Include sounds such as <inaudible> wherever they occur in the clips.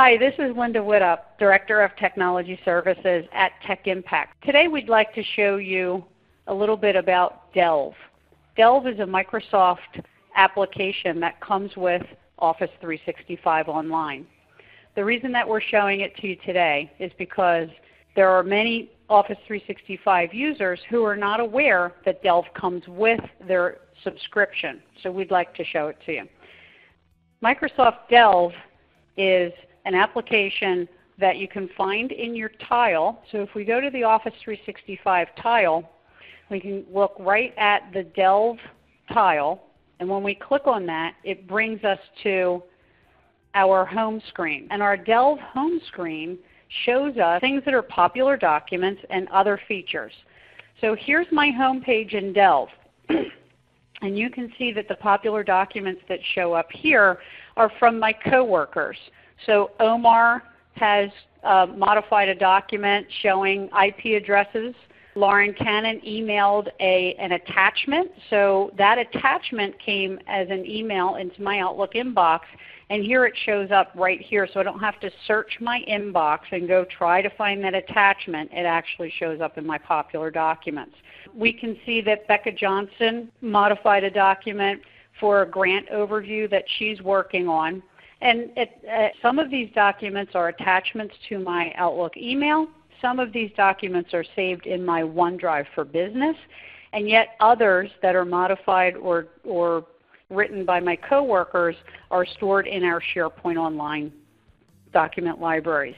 Hi, this is Linda Widup, Director of Technology Services at Tech Impact. Today we'd like to show you a little bit about Delve. Delve is a Microsoft application that comes with Office 365 Online. The reason that we're showing it to you today is because there are many Office 365 users who are not aware that Delve comes with their subscription. So we'd like to show it to you. Microsoft Delve is an application that you can find in your tile. So if we go to the Office 365 tile, we can look right at the Delve tile. And when we click on that, it brings us to our home screen. And our Delve home screen shows us things that are popular documents and other features. So here's my home page in Delve. <clears throat> and you can see that the popular documents that show up here are from my coworkers. So Omar has uh, modified a document showing IP addresses. Lauren Cannon emailed a, an attachment. So that attachment came as an email into my Outlook inbox and here it shows up right here so I don't have to search my inbox and go try to find that attachment. It actually shows up in my popular documents. We can see that Becca Johnson modified a document for a grant overview that she's working on. And it, uh, some of these documents are attachments to my Outlook email. Some of these documents are saved in my OneDrive for Business. And yet others that are modified or, or written by my coworkers are stored in our SharePoint Online document libraries.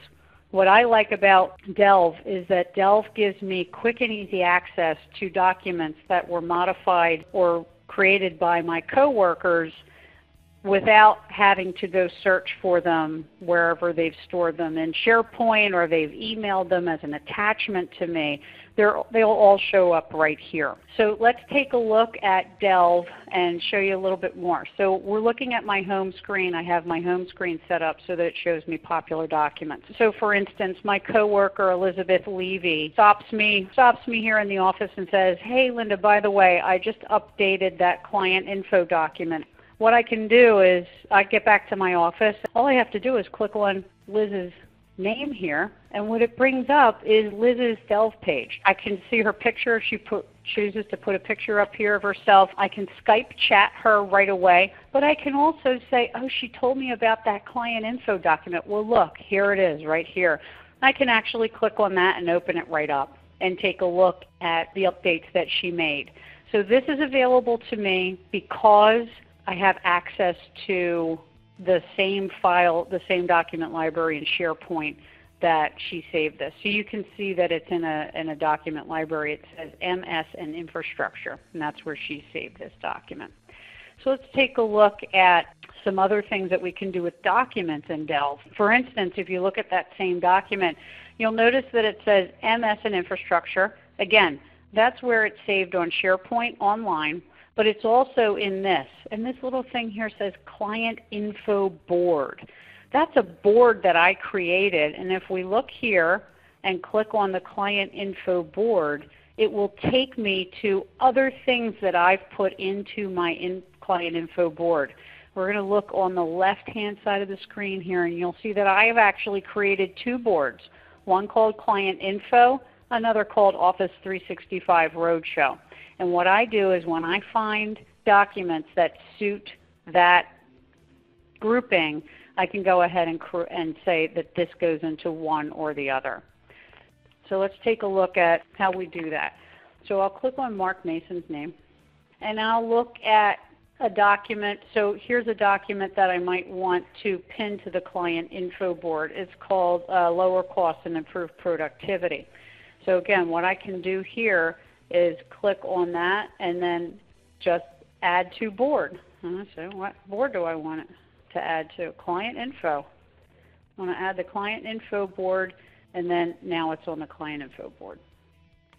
What I like about Delve is that Delve gives me quick and easy access to documents that were modified or created by my coworkers without having to go search for them wherever they've stored them in SharePoint or they've emailed them as an attachment to me. they'll all show up right here. So let's take a look at Delve and show you a little bit more. So we're looking at my home screen. I have my home screen set up so that it shows me popular documents. So for instance, my coworker Elizabeth Levy stops me, stops me here in the office and says, hey Linda, by the way, I just updated that client info document what I can do is I get back to my office. All I have to do is click on Liz's name here, and what it brings up is Liz's Delve page. I can see her picture if she put, chooses to put a picture up here of herself. I can Skype chat her right away, but I can also say, oh, she told me about that client info document. Well, look, here it is right here. I can actually click on that and open it right up and take a look at the updates that she made. So this is available to me because I have access to the same file, the same document library in SharePoint that she saved this. So you can see that it's in a, in a document library. It says MS and infrastructure, and that's where she saved this document. So let's take a look at some other things that we can do with documents in Delve. For instance, if you look at that same document, you'll notice that it says MS and infrastructure. Again, that's where it's saved on SharePoint Online but it's also in this. And this little thing here says Client Info Board. That's a board that I created. And if we look here and click on the Client Info Board, it will take me to other things that I've put into my in Client Info Board. We're going to look on the left-hand side of the screen here, and you'll see that I have actually created two boards, one called Client Info, another called Office 365 Roadshow. And what I do is when I find documents that suit that grouping, I can go ahead and, and say that this goes into one or the other. So let's take a look at how we do that. So I'll click on Mark Mason's name and I'll look at a document. So here's a document that I might want to pin to the client info board. It's called uh, Lower Costs and Improved Productivity. So again, what I can do here is click on that and then just add to board. So what board do I want to add to? Client info. I want to add the client info board and then now it's on the client info board.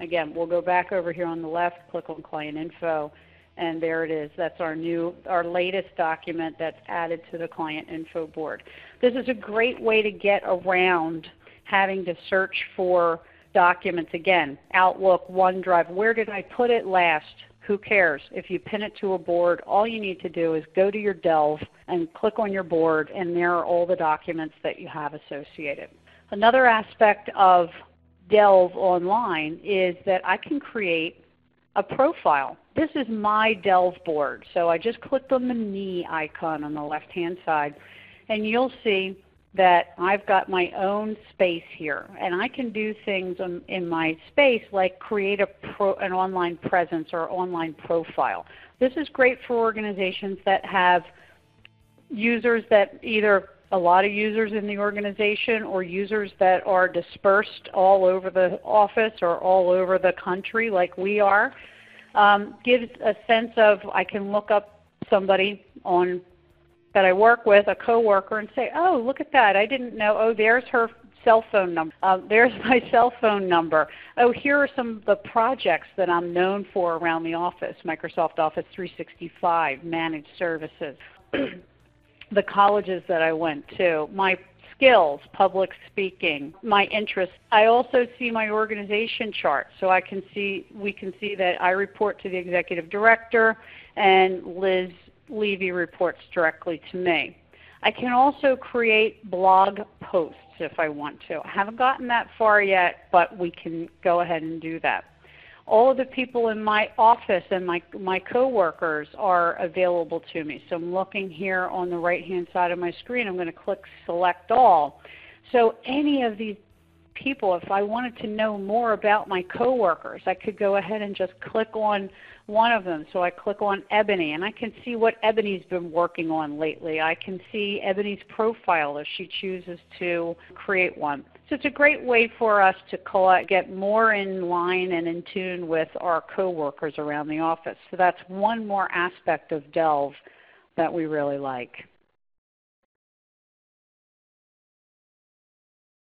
Again, we'll go back over here on the left, click on client info, and there it is. That's our new, our latest document that's added to the client info board. This is a great way to get around having to search for documents again, Outlook, OneDrive, where did I put it last? who cares? If you pin it to a board, all you need to do is go to your Delve and click on your board and there are all the documents that you have associated. Another aspect of Delve online is that I can create a profile. This is my Delve board. So I just clicked on the me icon on the left hand side and you'll see that I've got my own space here. And I can do things in, in my space like create a pro, an online presence or online profile. This is great for organizations that have users that either a lot of users in the organization or users that are dispersed all over the office or all over the country like we are. Um, gives a sense of I can look up somebody on that I work with, a coworker, and say, oh, look at that. I didn't know. Oh, there's her cell phone number. Uh, there's <laughs> my cell phone number. Oh, here are some of the projects that I'm known for around the office, Microsoft Office 365, managed services, <clears throat> the colleges that I went to, my skills, public speaking, my interests. I also see my organization chart. So I can see, we can see that I report to the executive director and Liz Levy reports directly to me. I can also create blog posts if I want to. I haven't gotten that far yet, but we can go ahead and do that. All of the people in my office and my, my coworkers are available to me. So I'm looking here on the right hand side of my screen. I'm going to click Select All. So any of these people, if I wanted to know more about my coworkers, I could go ahead and just click on one of them. So I click on Ebony and I can see what Ebony's been working on lately. I can see Ebony's profile if she chooses to create one. So it's a great way for us to collect, get more in line and in tune with our coworkers around the office. So that's one more aspect of Delve that we really like.